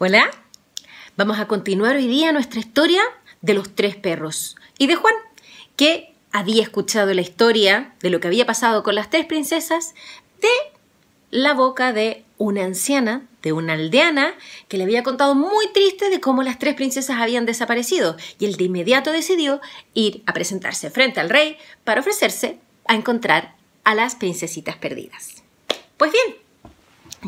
Hola, vamos a continuar hoy día nuestra historia de los tres perros. Y de Juan, que había escuchado la historia de lo que había pasado con las tres princesas de la boca de una anciana, de una aldeana, que le había contado muy triste de cómo las tres princesas habían desaparecido, y él de inmediato decidió ir a presentarse frente al rey para ofrecerse a encontrar a las princesitas perdidas. Pues bien,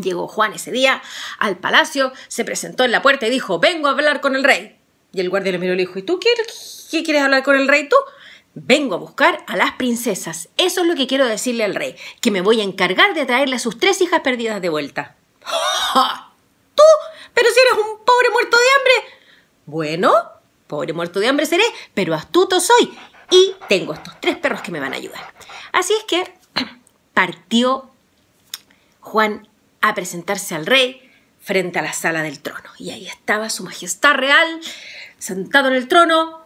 llegó Juan ese día al palacio, se presentó en la puerta y dijo, vengo a hablar con el rey. Y el guardia le miró y le dijo, ¿y tú qué, qué quieres hablar con el rey tú? Vengo a buscar a las princesas. Eso es lo que quiero decirle al rey, que me voy a encargar de traerle a sus tres hijas perdidas de vuelta. ¿Tú? Pero si eres un pobre muerto de hambre. Bueno, pobre muerto de hambre seré, pero astuto soy. Y tengo estos tres perros que me van a ayudar. Así es que partió Juan a presentarse al rey frente a la sala del trono. Y ahí estaba su majestad real, sentado en el trono,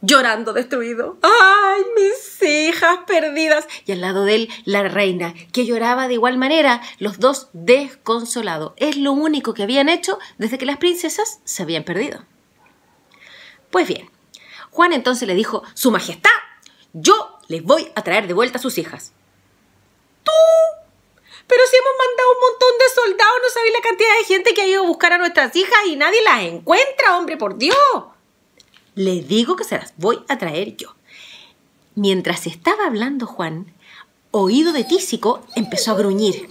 llorando destruido. ¡Ay, mis hijas perdidas! Y al lado de él la reina, que lloraba de igual manera, los dos desconsolados. Es lo único que habían hecho desde que las princesas se habían perdido. Pues bien, Juan entonces le dijo, Su Majestad, yo les voy a traer de vuelta a sus hijas. ¿Tú? Pero si hemos mandado un montón de soldados, no sabéis la cantidad de gente que ha ido a buscar a nuestras hijas y nadie las encuentra, hombre, por Dios. Le digo que se las voy a traer yo. Mientras estaba hablando Juan, oído de tísico empezó a gruñir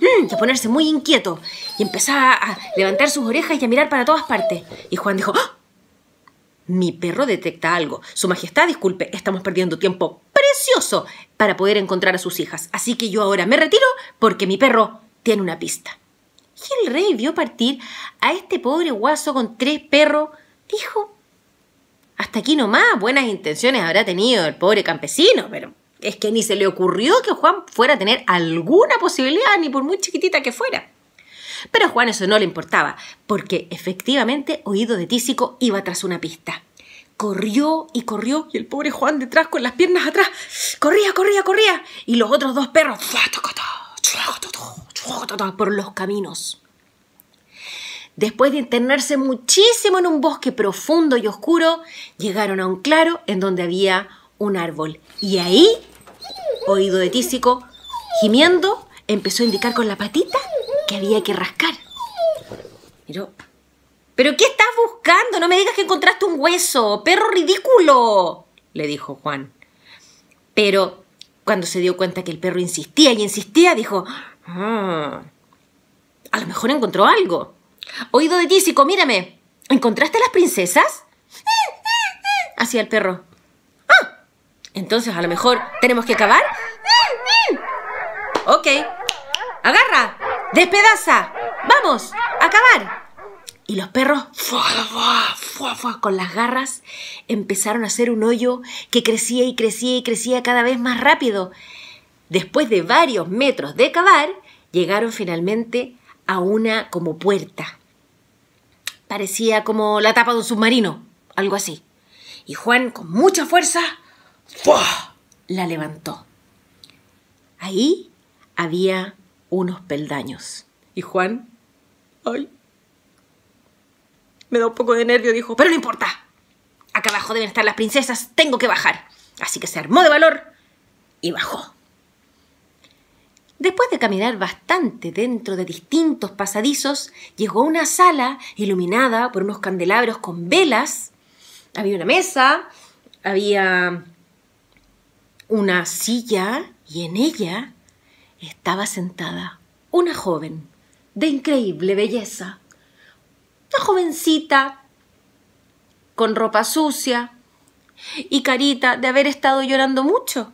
y a ponerse muy inquieto y empezaba a levantar sus orejas y a mirar para todas partes. Y Juan dijo, ¡Ah! mi perro detecta algo. Su Majestad, disculpe, estamos perdiendo tiempo precioso para poder encontrar a sus hijas. Así que yo ahora me retiro porque mi perro tiene una pista. Y el rey vio partir a este pobre guaso con tres perros. Dijo, hasta aquí nomás, buenas intenciones habrá tenido el pobre campesino, pero es que ni se le ocurrió que Juan fuera a tener alguna posibilidad, ni por muy chiquitita que fuera. Pero a Juan eso no le importaba, porque efectivamente Oído de Tísico iba tras una pista. Corrió y corrió, y el pobre Juan detrás con las piernas atrás. Corría, corría, corría. Y los otros dos perros por los caminos. Después de internarse muchísimo en un bosque profundo y oscuro, llegaron a un claro en donde había un árbol. Y ahí, oído de tísico, gimiendo, empezó a indicar con la patita que había que rascar. Pero, ¿pero qué estás buscando? No me digas que encontraste un hueso, perro ridículo, le dijo Juan. Pero cuando se dio cuenta que el perro insistía y insistía, dijo, ah, a lo mejor encontró algo. Oído de tísico, mírame. ¿Encontraste las princesas? Hacía el perro. Ah, entonces a lo mejor tenemos que cavar. Ok. Agarra. Despedaza. Vamos. A cavar. Y los perros, con las garras, empezaron a hacer un hoyo que crecía y crecía y crecía cada vez más rápido. Después de varios metros de cavar, llegaron finalmente a una como puerta. Parecía como la tapa de un submarino, algo así. Y Juan, con mucha fuerza, la levantó. Ahí había unos peldaños. Y Juan, ay, me da un poco de nervio, dijo, pero no importa. Acá abajo deben estar las princesas, tengo que bajar. Así que se armó de valor y bajó. Después de caminar bastante dentro de distintos pasadizos, llegó a una sala iluminada por unos candelabros con velas. Había una mesa, había una silla y en ella estaba sentada una joven de increíble belleza. Una jovencita con ropa sucia y carita de haber estado llorando mucho.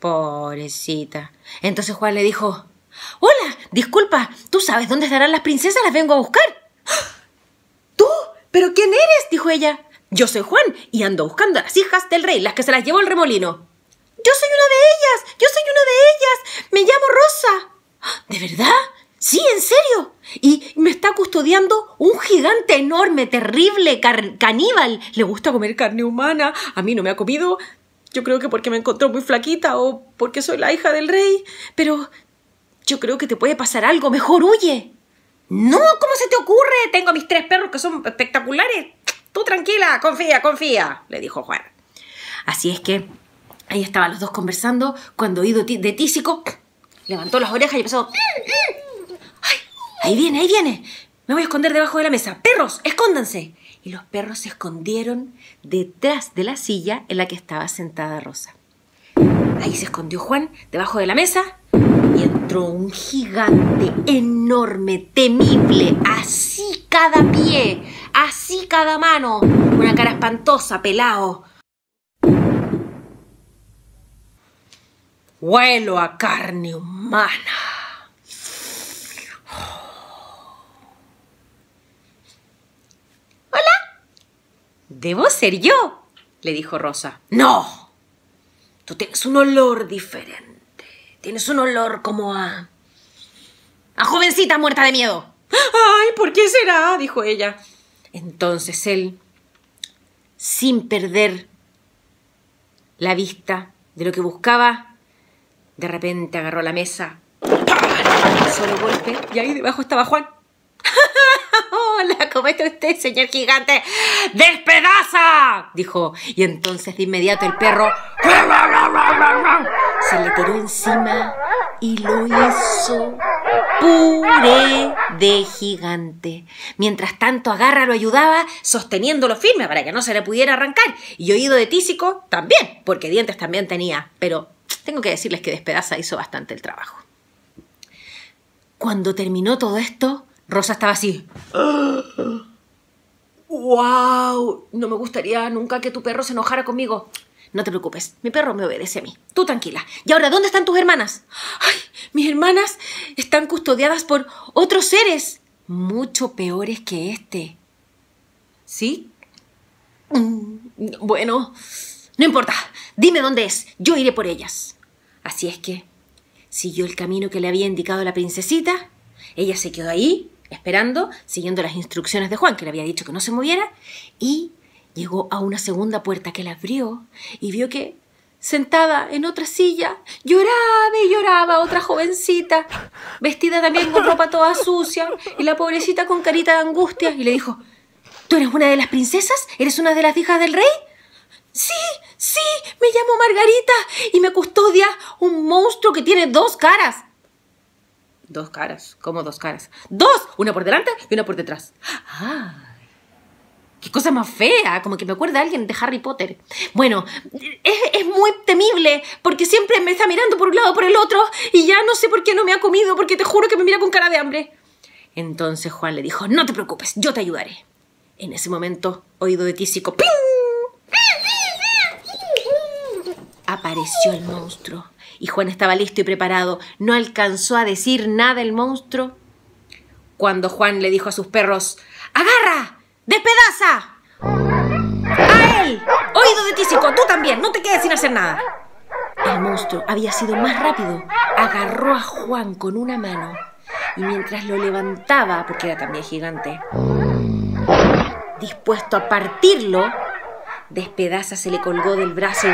Pobrecita. Entonces Juan le dijo, Hola, disculpa, ¿tú sabes dónde estarán las princesas? Las vengo a buscar. ¿Tú? ¿Pero quién eres? dijo ella. Yo soy Juan y ando buscando a las hijas del rey, las que se las llevó el remolino. Yo soy una de ellas, yo soy una de ellas. Me llamo Rosa. ¿De verdad? Sí, en serio. Y me está custodiando un gigante enorme, terrible, caníbal. Le gusta comer carne humana. A mí no me ha comido yo creo que porque me encontró muy flaquita o porque soy la hija del rey. Pero yo creo que te puede pasar algo. Mejor huye. No, ¿cómo se te ocurre? Tengo a mis tres perros que son espectaculares. Tú tranquila, confía, confía, le dijo Juan. Así es que ahí estaban los dos conversando cuando oído de Tísico levantó las orejas y empezó... ¡Ay! Ahí viene, ahí viene. Me voy a esconder debajo de la mesa. Perros, escóndanse. Y los perros se escondieron detrás de la silla en la que estaba sentada Rosa. Ahí se escondió Juan debajo de la mesa y entró un gigante enorme, temible, así cada pie, así cada mano, una cara espantosa, pelado. Huelo a carne humana. Hola. Debo ser yo, le dijo Rosa. No, Tú tienes un olor diferente. Tienes un olor como a... a jovencita muerta de miedo. Ay, ¿por qué será? dijo ella. Entonces él, sin perder la vista de lo que buscaba, de repente agarró la mesa, solo golpe, y ahí debajo estaba Juan. Hola, ¿cómo usted, señor gigante? ¡Despedaza! dijo. Y entonces de inmediato el perro se le tiró encima y lo hizo puré de gigante. Mientras tanto, Agarra lo ayudaba sosteniéndolo firme para que no se le pudiera arrancar. Y Oído de Tísico también, porque dientes también tenía. Pero tengo que decirles que Despedaza hizo bastante el trabajo. Cuando terminó todo esto, Rosa estaba así. ¡Wow! No me gustaría nunca que tu perro se enojara conmigo. No te preocupes, mi perro me obedece a mí. Tú tranquila. ¿Y ahora dónde están tus hermanas? ¡Ay! Mis hermanas están custodiadas por otros seres mucho peores que este. ¿Sí? Mm, bueno, no importa. Dime dónde es. Yo iré por ellas. Así es que siguió el camino que le había indicado la princesita. Ella se quedó ahí esperando, siguiendo las instrucciones de Juan, que le había dicho que no se moviera, y llegó a una segunda puerta que la abrió y vio que sentada en otra silla lloraba y lloraba otra jovencita, vestida también con ropa toda sucia, y la pobrecita con carita de angustia, y le dijo, ¿Tú eres una de las princesas? ¿Eres una de las hijas del rey? Sí, sí, me llamo Margarita y me custodia un monstruo que tiene dos caras. Dos caras. ¿Cómo dos caras? ¡Dos! Una por delante y una por detrás. ¡Ay! ¡Qué cosa más fea! Como que me acuerda a alguien de Harry Potter. Bueno, es, muy temible porque siempre me está mirando por un lado por el otro y ya no sé por qué no me ha comido porque te juro que me mira con cara de hambre. Entonces Juan le dijo, no te preocupes, yo te ayudaré. En ese momento, oído de tísico, ¡ping! Apareció el monstruo y Juan estaba listo y preparado. No alcanzó a decir nada el monstruo cuando Juan le dijo a sus perros, ¡Agarra! ¡Despedaza! ¡A él! ¡Oído de tísico! ¡Tú también! ¡No te quedes sin hacer nada! El monstruo había sido más rápido. Agarró a Juan con una mano y mientras lo levantaba, porque era también gigante, dispuesto a partirlo, Despedaza se le colgó del brazo y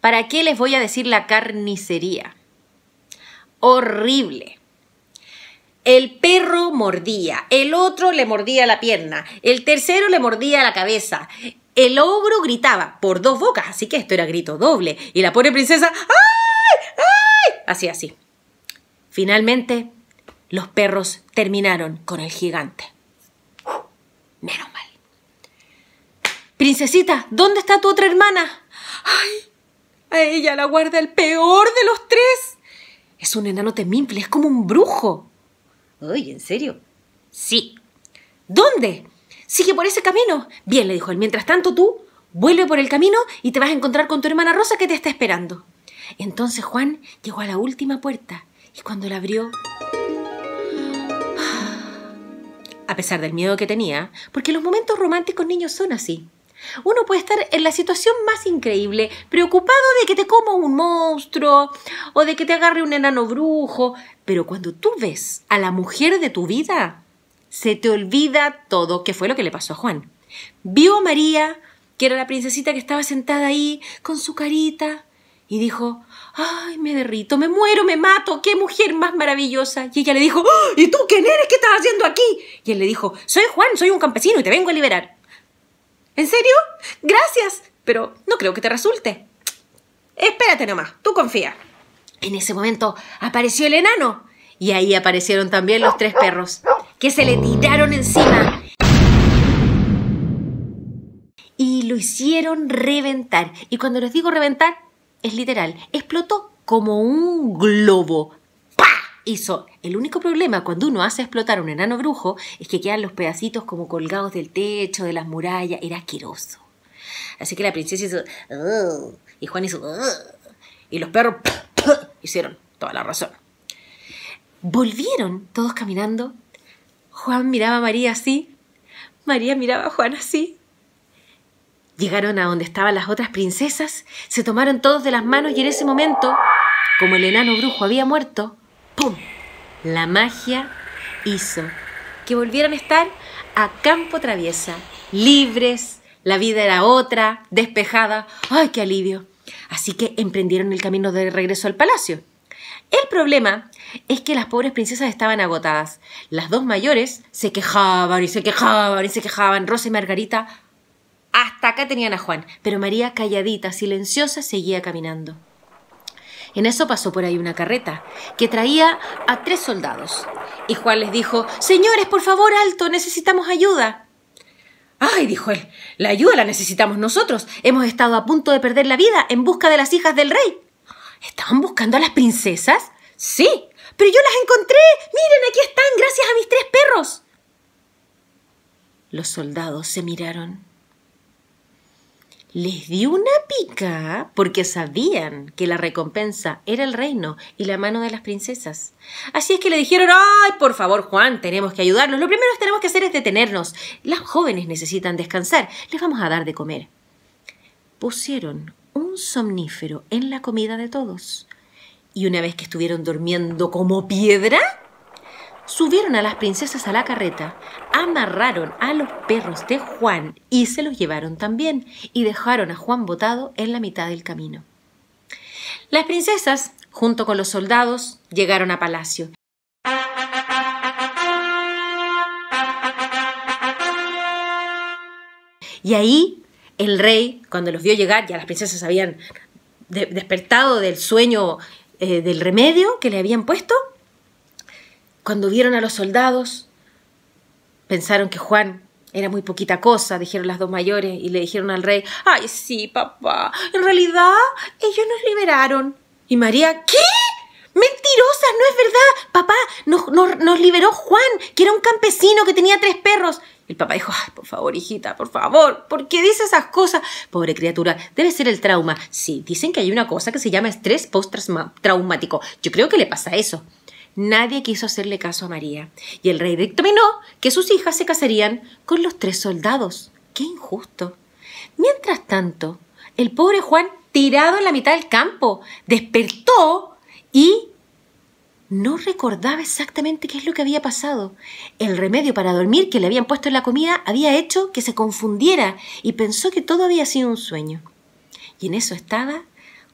¿Para qué les voy a decir la carnicería? Horrible. El perro mordía, el otro le mordía la pierna, el tercero le mordía la cabeza. El ogro gritaba por dos bocas, así que esto era grito doble. Y la pobre princesa, ¡ay! ¡ay! Así, así. Finalmente, los perros terminaron con el gigante. Mal. Princesita, ¿dónde está tu otra hermana? ¡Ay! A ella la guarda el peor de los tres. Es un enano temible, es como un brujo. Ay, ¿en serio? Sí. ¿Dónde? Sigue por ese camino. Bien, le dijo él. Mientras tanto tú, vuelve por el camino y te vas a encontrar con tu hermana Rosa que te está esperando. Entonces Juan llegó a la última puerta y cuando la abrió... A pesar del miedo que tenía, porque los momentos románticos niños son así. Uno puede estar en la situación más increíble, preocupado de que te coma un monstruo o de que te agarre un enano brujo, pero cuando tú ves a la mujer de tu vida, se te olvida todo, que fue lo que le pasó a Juan. Vio a María, que era la princesita que estaba sentada ahí con su carita, y dijo, ay, me derrito, me muero, me mato, qué mujer más maravillosa. Y ella le dijo, ¡Ah! ¿y tú quién eres? ¿Qué estás haciendo aquí? Y él le dijo, soy Juan, soy un campesino y te vengo a liberar. ¿En serio? Gracias, pero no creo que te resulte. Espérate nomás, tú confía. En ese momento apareció el enano y ahí aparecieron también los tres perros, que se le tiraron encima y lo hicieron reventar. Y cuando les digo reventar, es literal, explotó como un globo. Hizo. El único problema cuando uno hace explotar un enano brujo es que quedan los pedacitos como colgados del techo, de las murallas. Era asqueroso. Así que la princesa hizo. y Juan hizo. y los perros hicieron toda la razón. Volvieron todos caminando. Juan miraba a María así. María miraba a Juan así. Llegaron a donde estaban las otras princesas, se tomaron todos de las manos y en ese momento, como el enano brujo había muerto, La magia hizo que volvieran a estar a campo traviesa, libres, la vida era otra, despejada. ¡Ay, qué alivio! Así que emprendieron el camino de regreso al palacio. El problema es que las pobres princesas estaban agotadas. Las dos mayores se quejaban y se quejaban y se quejaban. Rosa y Margarita hasta acá tenían a Juan, pero María, calladita, silenciosa, seguía caminando. En eso pasó por ahí una carreta que traía a tres soldados. Y Juan les dijo, Señores, por favor, alto, necesitamos ayuda. Ay, dijo él, la ayuda la necesitamos nosotros. Hemos estado a punto de perder la vida en busca de las hijas del rey. ¿Estaban buscando a las princesas? Sí, pero yo las encontré. Miren, aquí están, gracias a mis tres perros. Los soldados se miraron les dio una pica porque sabían que la recompensa era el reino y la mano de las princesas. Así es que le dijeron, ay, por favor, Juan, tenemos que ayudarlos. Lo primero que tenemos que hacer es detenernos. Las jóvenes necesitan descansar. Les vamos a dar de comer. Pusieron un somnífero en la comida de todos. Y una vez que estuvieron durmiendo como piedra, Subieron a las princesas a la carreta, amarraron a los perros de Juan y se los llevaron también, y dejaron a Juan botado en la mitad del camino. Las princesas, junto con los soldados, llegaron a palacio. Y ahí el rey, cuando los vio llegar, ya las princesas habían despertado del sueño eh, del remedio que le habían puesto, cuando vieron a los soldados, pensaron que Juan era muy poquita cosa, dijeron las dos mayores, y le dijeron al rey, ay, sí, papá, en realidad ellos nos liberaron. Y María, ¿qué? Mentirosa, no es verdad. Papá, nos, nos, liberó Juan, que era un campesino que tenía tres perros. El papá dijo, ay, por favor, hijita, por favor, ¿por qué dice esas cosas? Pobre criatura, debe ser el trauma. Sí, dicen que hay una cosa que se llama estrés post-traumático. Yo creo que le pasa eso. Nadie quiso hacerle caso a María, y el rey dictaminó que sus hijas se casarían con los tres soldados. ¡Qué injusto! Mientras tanto, el pobre Juan, tirado en la mitad del campo, despertó y no recordaba exactamente qué es lo que había pasado. El remedio para dormir que le habían puesto en la comida había hecho que se confundiera y pensó que todo había sido un sueño. Y en eso estaba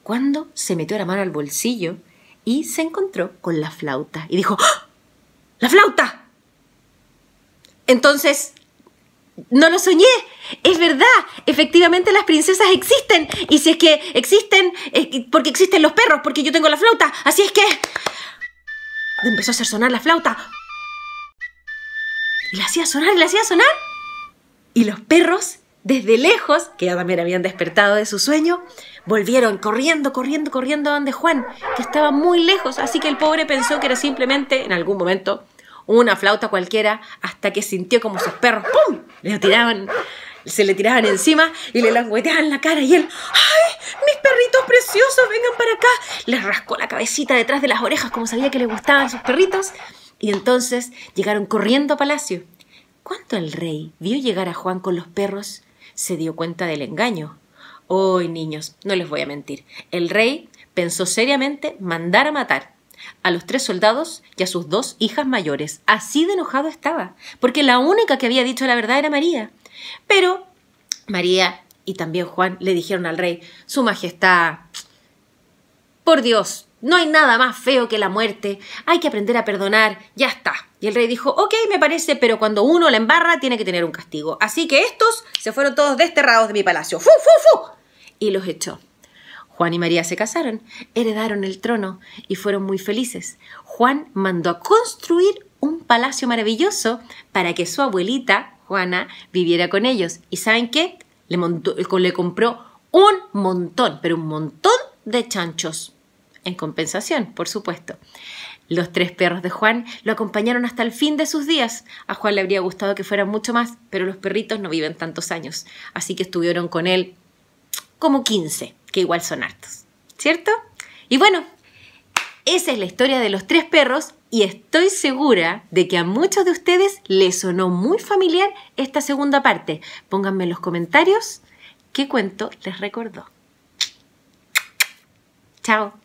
cuando se metió la mano al bolsillo y se encontró con la flauta y dijo, ¡Ah! ¡La flauta! Entonces, no lo soñé, es verdad, efectivamente las princesas existen y si es que existen, porque existen los perros, porque yo tengo la flauta, así es que... Empezó a hacer sonar la flauta. Y la hacía sonar, y la hacía sonar. Y los perros, desde lejos, que ya también habían despertado de su sueño, Volvieron corriendo, corriendo, corriendo donde Juan, que estaba muy lejos, así que el pobre pensó que era simplemente, en algún momento, una flauta cualquiera, hasta que sintió como sus perros, ¡pum!, se le tiraban encima y le langueteaban la cara y él, ¡ay, mis perritos preciosos, vengan para acá! Le rascó la cabecita detrás de las orejas como sabía que le gustaban sus perritos y entonces llegaron corriendo a palacio. Cuando el rey vio llegar a Juan con los perros, se dio cuenta del engaño Hoy, niños, no les voy a mentir. El rey pensó seriamente mandar a matar a los tres soldados y a sus dos hijas mayores. Así de enojado estaba, porque la única que había dicho la verdad era María. Pero María y también Juan le dijeron al rey, Su Majestad, Por Dios, no hay nada más feo que la muerte. Hay que aprender a perdonar. Ya está. Y el rey dijo, ok, me parece, pero cuando uno la embarra tiene que tener un castigo. Así que estos se fueron todos desterrados de mi palacio. ¡Fu, fu, fu! Y los echó. Juan y María se casaron, heredaron el trono y fueron muy felices. Juan mandó a construir un palacio maravilloso para que su abuelita, Juana, viviera con ellos. ¿Y saben qué? Le, le compró un montón, pero un montón de chanchos. En compensación, por supuesto. Los tres perros de Juan lo acompañaron hasta el fin de sus días. A Juan le habría gustado que fueran mucho más, pero los perritos no viven tantos años, así que estuvieron con él como 15, que igual son hartos, ¿cierto? Y bueno, esa es la historia de los tres perros y estoy segura de que a muchos de ustedes les sonó muy familiar esta segunda parte. Pónganme en los comentarios qué cuento les recordó. Chao.